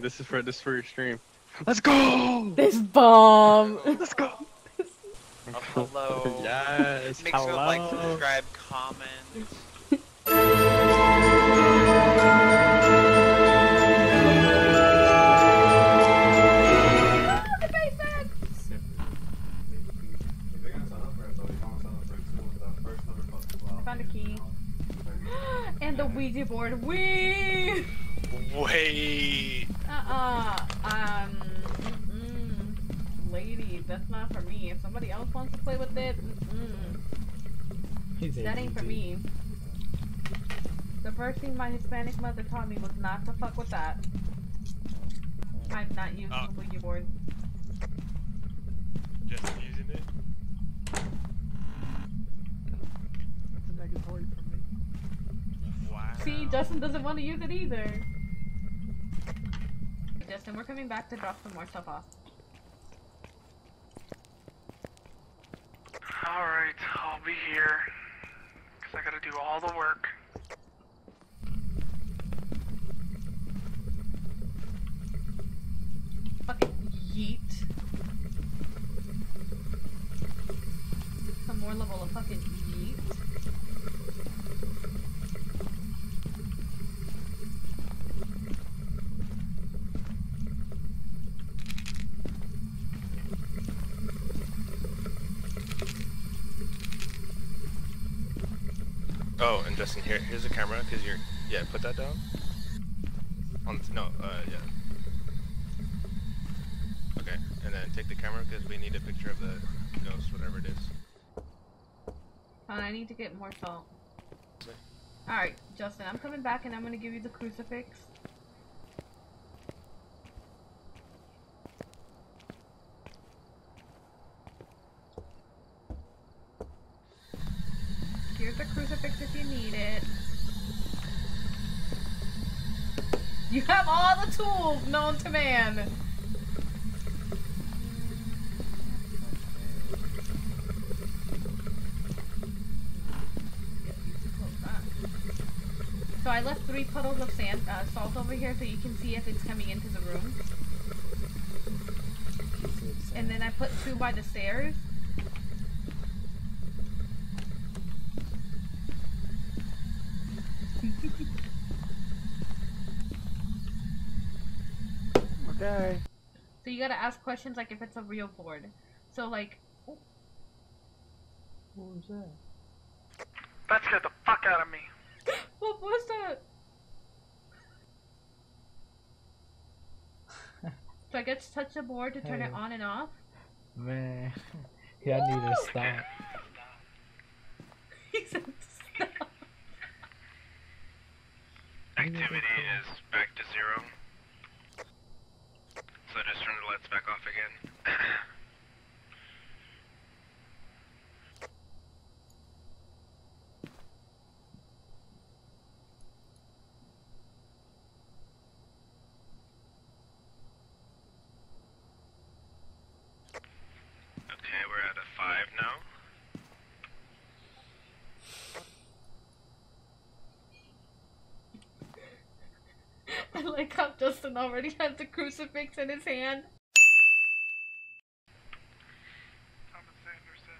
This is for this is for your stream. Let's go! This bomb. Let's go! Oh, hello. yes. Make sure to like, hello. subscribe, comment. I found a key. and the Ouija board. Wee! Wait. Uh-uh. Um. Lady, that's not for me. If somebody else wants to play with it, mm-mm. that ain't for me. The first thing my Hispanic mother taught me was not to fuck with that. I'm not using Oh. the Ouija board. Just using it. That's a negatory for me. Wow. See, Justin doesn't want to use it either. Justin, we're coming back to drop some more stuff off. Alright, I'll be here. Cause I gotta do all the work. Fucking yeet. Some more level of fucking yeet. Oh, and Justin, here, here's the camera, cause you're, yeah, put that down. On, no, uh, yeah. Okay, and then take the camera, cause we need a picture of the ghost, whatever it is. On, I need to get more salt. Alright, Justin, I'm coming back and I'm gonna give you the crucifix. Here's the crucifix if you need it. You have all the tools known to man. So I left three puddles of sand, uh, salt over here so you can see if it's coming into the room. And then I put two by the stairs. Okay. So you gotta ask questions like if it's a real board. So like, What was that? That scared the fuck out of me. what was that? So I get to touch the board to turn it on and off. Man, yeah, I need to stop. He said stop. Activity is back to zero. So just turn the lights back off again. Okay, we're at a five now. I like Justin already has the crucifix in his hand. Thomas Anderson.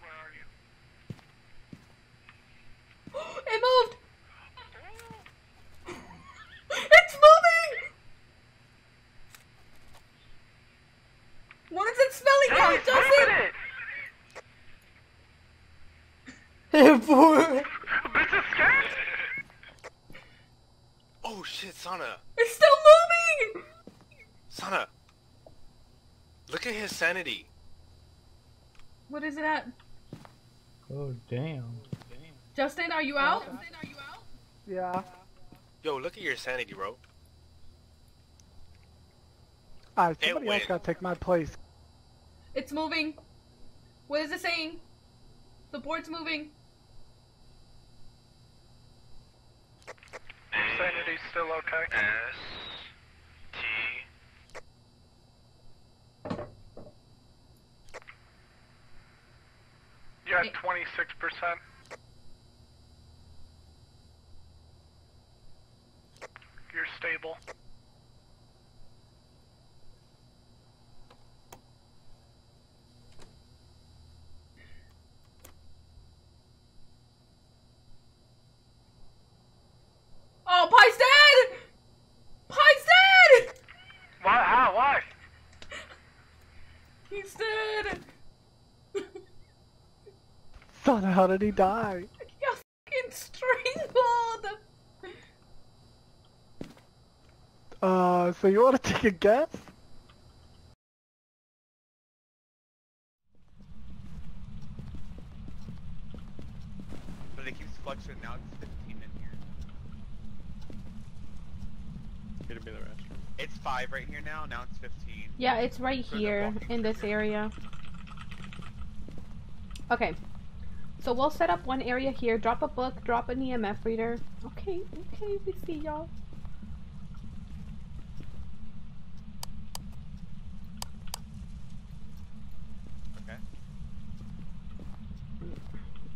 Where are you? it moved! It's moving! What is it smelling Hey, like, Justin? it! Hey, boy! Bitch is scared? Oh shit, Sana! It's still moving! Sana! Look at his sanity. What is it at? Oh, damn. Justin, are you out? Justin, are you out? Yeah. Yo, look at your sanity, bro. Alright, somebody else gotta take my place. It's moving. What is it saying? The board's moving. Sanity's still okay. S six percent. You're stable. Oh, dead! Dead! Why? How? Why? He's dead! Son, how did he die? He got fucking strangled! Uh, so you want to take a guess? But it keeps fluctuating now. It's 15 in here. Gonna be the restroom. It's five right here now. Now it's 15. Yeah, it's right For here in this area. area. Okay. So we'll set up one area here, drop a book, drop an EMF reader. Okay, okay, we see y'all. Okay.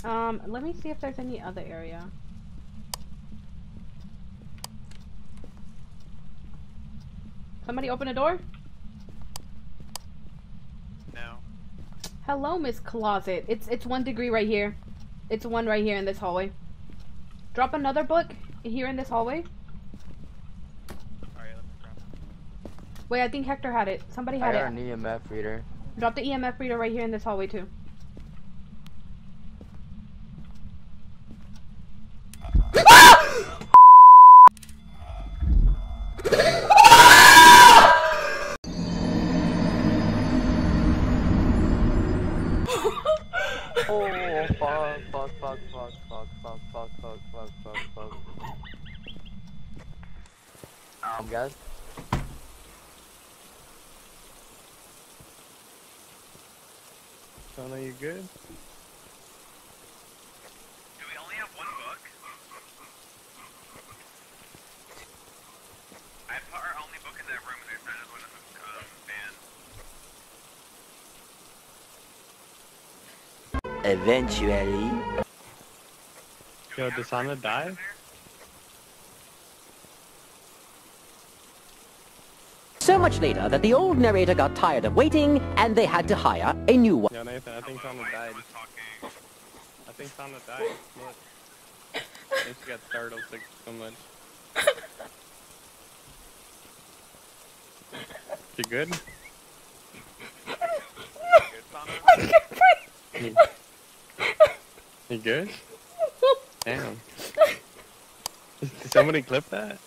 Um, let me see if there's any other area. Somebody open a door? No. Hello, Miss Closet. It's it's one degree right here. It's one right here in this hallway. Drop another book here in this hallway. Alright, let me. Wait, I think Hector had it. Somebody had I had got it. an EMF reader. Drop the EMF reader right here in this hallway too. Son, are you good? Do we only have one book? I put our only book in that room and there's not one in the uh, van. Eventually. Yo, did Sana die? So much later that the old narrator got tired of waiting and they had to hire a new one. Yo, Nathan, I think Sana died. I think Sana died. Look. I think she got startled so, so much. You good? You, you good? Damn. Did somebody clip that?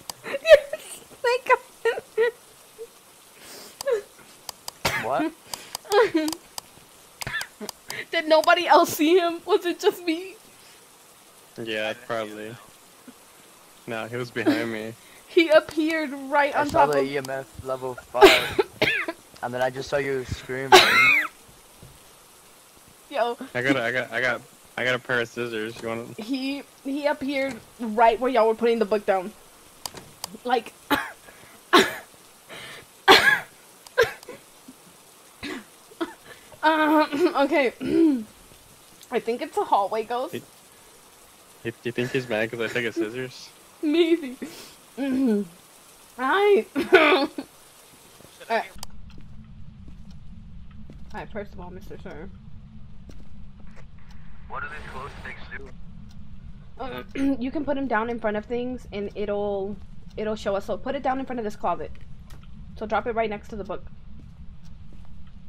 What? Did nobody else see him? Was it just me? Yeah, probably. No, he was behind me. He appeared right I on saw top the of. EMF level 5, and then I just saw you screaming. Yo, I got, a, I got, I got, I got a pair of scissors. You want? he he appeared right where y'all were putting the book down. Like. Um. Okay. I think it's a hallway ghost. It- Do you think he's mad because I took his scissors? Maybe. Mhm. Alright. Alright. Alright, first of all, Mr. Sir. What do these close things do? Um, you can put him down in front of things and it'll it'll show us. So put it down in front of this closet. So drop it right next to the book.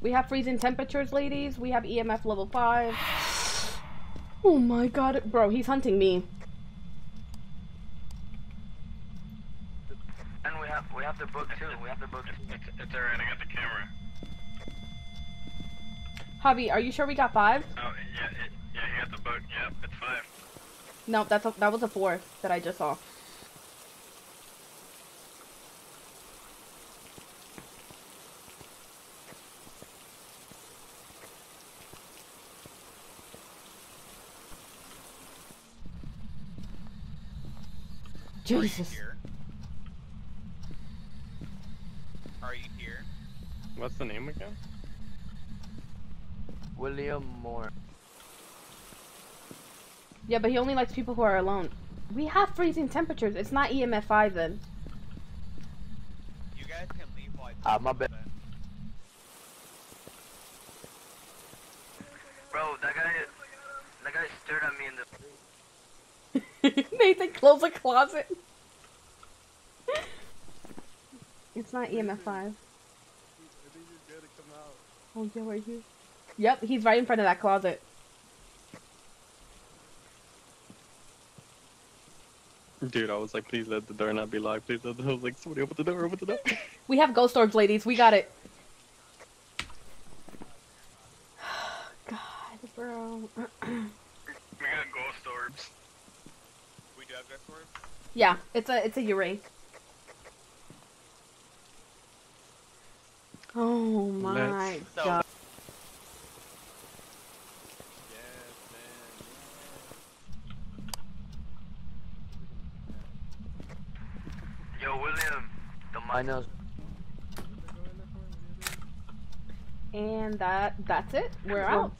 We have freezing temperatures, ladies. We have EMF level 5. Oh my god. Bro, he's hunting me. And we have we have the book too. We have the book. It's, it's alright. I got the camera. Javi, are you sure we got 5? Oh yeah, it, yeah. You got the book. Yeah, it's five. No, that's a, that was a 4 that I just saw. Jesus. here? Are you here? What's the name again? William Moore. Yeah, but he only likes people who are alone. We have freezing temperatures. It's not EMF 5 then. guys can leave while I Ah, my bad. Bro, that guy, that guy stared at me in the. Nathan, close the closet. It's not EMF 5. I think he's gonna come out. Oh, yeah, right here. Yep, he's right in front of that closet. Dude, I was like, please let the door not be locked. Please let the, I was like, somebody open the door, open the door. We have ghost orbs, ladies. We got it. God, bro. We got ghost orbs. We do have ghost orbs? yeah, it's a it's a Yurei. Oh my Let's- god. yes. Yo, William, the I know. And that that's it. We're out.